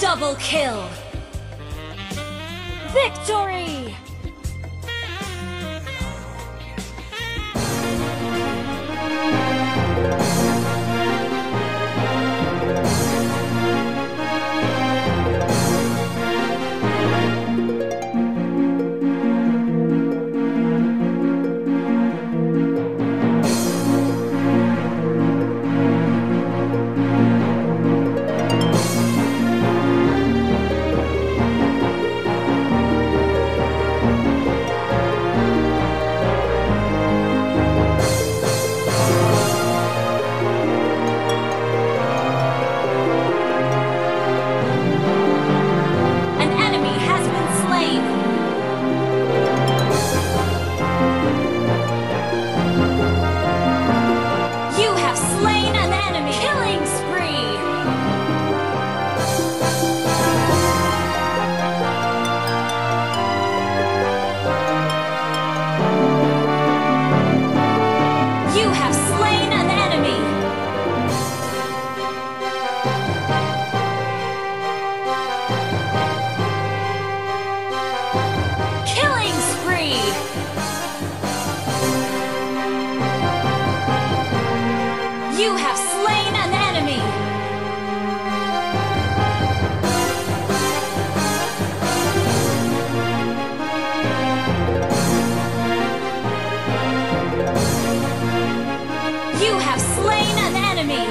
Double kill! Victory! You have slain an enemy! You have slain an enemy!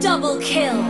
Double kill!